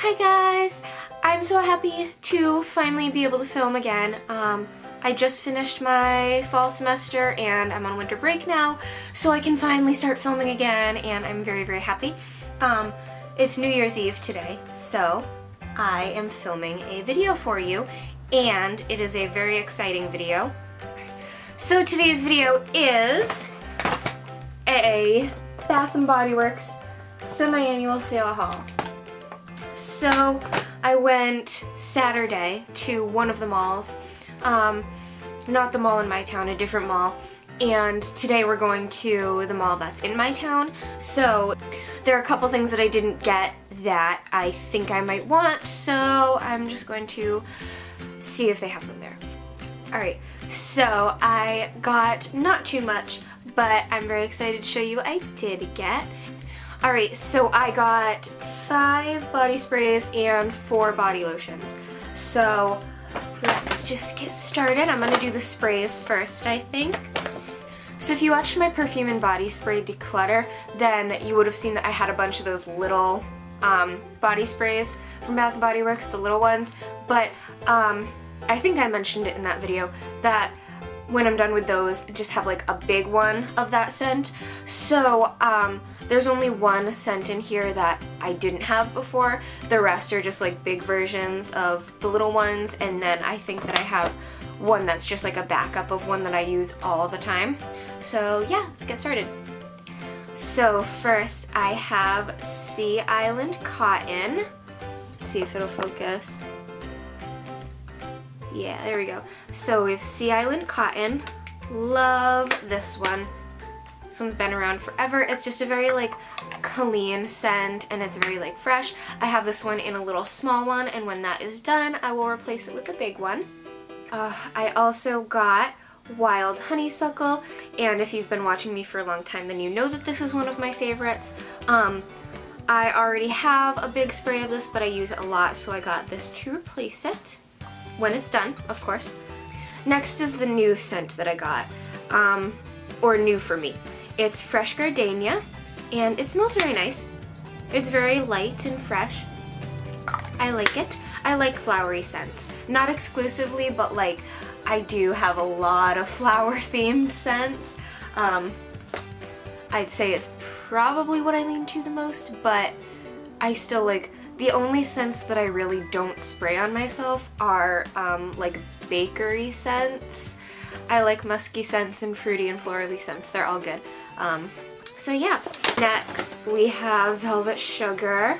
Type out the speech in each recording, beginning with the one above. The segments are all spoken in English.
Hi guys! I'm so happy to finally be able to film again. Um, I just finished my fall semester and I'm on winter break now, so I can finally start filming again and I'm very, very happy. Um, it's New Year's Eve today, so I am filming a video for you and it is a very exciting video. So today's video is a Bath & Body Works semi-annual sale haul. So I went Saturday to one of the malls, um, not the mall in my town, a different mall, and today we're going to the mall that's in my town. So there are a couple things that I didn't get that I think I might want, so I'm just going to see if they have them there. Alright, so I got not too much, but I'm very excited to show you what I did get. Alright, so I got five body sprays and four body lotions. So let's just get started. I'm to do the sprays first, I think. So if you watched my perfume and body spray declutter, then you would have seen that I had a bunch of those little um, body sprays from Bath & Body Works, the little ones. But um, I think I mentioned it in that video that when I'm done with those, just have like a big one of that scent. So um, there's only one scent in here that I didn't have before. The rest are just like big versions of the little ones and then I think that I have one that's just like a backup of one that I use all the time. So yeah, let's get started. So first I have Sea Island Cotton. Let's see if it'll focus. Yeah, there we go. So we have Sea Island Cotton. Love this one. This one's been around forever. It's just a very like clean scent and it's very like fresh. I have this one in a little small one and when that is done I will replace it with a big one. Uh, I also got Wild Honeysuckle and if you've been watching me for a long time then you know that this is one of my favorites. Um, I already have a big spray of this but I use it a lot so I got this to replace it when it's done, of course. Next is the new scent that I got, um, or new for me. It's Fresh Gardenia, and it smells very nice. It's very light and fresh. I like it. I like flowery scents. Not exclusively, but like I do have a lot of flower themed scents. Um, I'd say it's probably what I lean to the most, but I still like the only scents that I really don't spray on myself are um, like bakery scents. I like musky scents and fruity and florally scents. They're all good. Um, so yeah. Next we have Velvet Sugar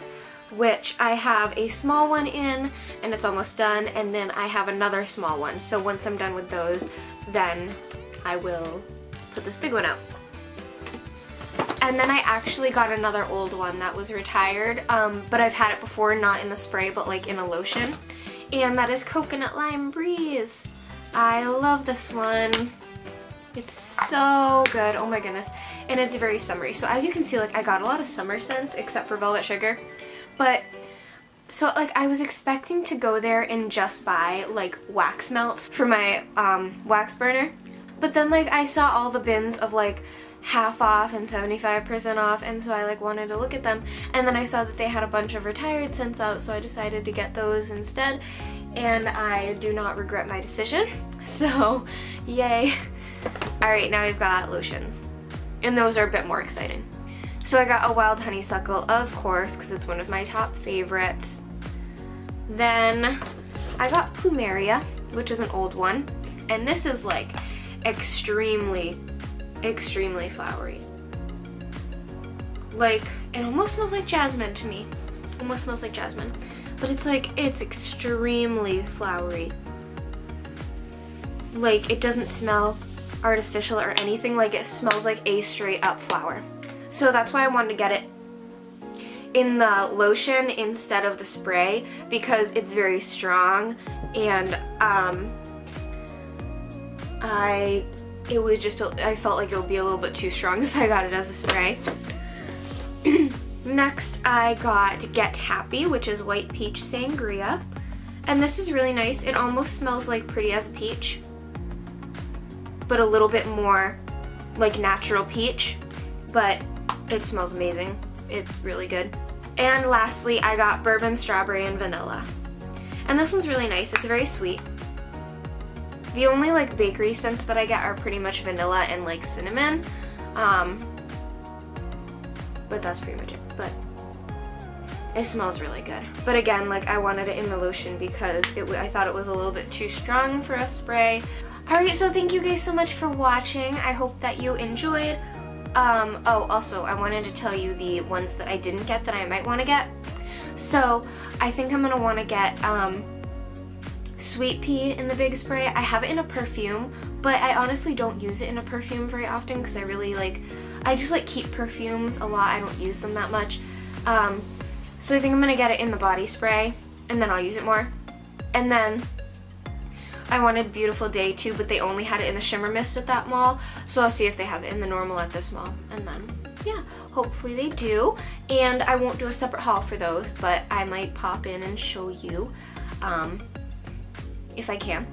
which I have a small one in and it's almost done and then I have another small one. So once I'm done with those then I will put this big one out. And then I actually got another old one that was retired, um, but I've had it before, not in the spray, but like in a lotion. And that is Coconut Lime Breeze. I love this one. It's so good, oh my goodness. And it's very summery. So as you can see, like I got a lot of summer scents except for Velvet Sugar. But so like I was expecting to go there and just buy like wax melts for my um, wax burner. But then like I saw all the bins of like half off and 75% off and so I like wanted to look at them. And then I saw that they had a bunch of retired scents out so I decided to get those instead. And I do not regret my decision. So yay. Alright now we've got lotions. And those are a bit more exciting. So I got a wild honeysuckle of course because it's one of my top favorites. Then I got plumeria which is an old one. And this is like extremely extremely flowery. Like, it almost smells like jasmine to me. Almost smells like jasmine. But it's like, it's extremely flowery. Like, it doesn't smell artificial or anything. Like, it smells like a straight up flower. So that's why I wanted to get it in the lotion instead of the spray because it's very strong and um, I it was just, a, I felt like it would be a little bit too strong if I got it as a spray. Next, I got Get Happy, which is White Peach Sangria. And this is really nice. It almost smells like Pretty as a Peach, but a little bit more like natural peach, but it smells amazing. It's really good. And lastly, I got bourbon, strawberry, and vanilla. And this one's really nice. It's very sweet. The only like bakery scents that I get are pretty much vanilla and like cinnamon. Um, but that's pretty much it. But it smells really good. But again, like I wanted it in the lotion because it, I thought it was a little bit too strong for a spray. Alright, so thank you guys so much for watching. I hope that you enjoyed. Um, oh, also, I wanted to tell you the ones that I didn't get that I might want to get. So, I think I'm going to want to get um, Sweet Pea in the big spray. I have it in a perfume, but I honestly don't use it in a perfume very often because I really like, I just like keep perfumes a lot. I don't use them that much. Um, so I think I'm going to get it in the body spray, and then I'll use it more. And then I wanted Beautiful Day too, but they only had it in the Shimmer Mist at that mall. So I'll see if they have it in the normal at this mall. And then, yeah, hopefully they do. And I won't do a separate haul for those, but I might pop in and show you um, if I can.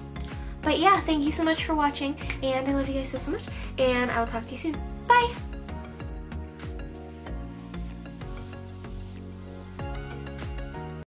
But yeah, thank you so much for watching, and I love you guys so, so much, and I will talk to you soon. Bye!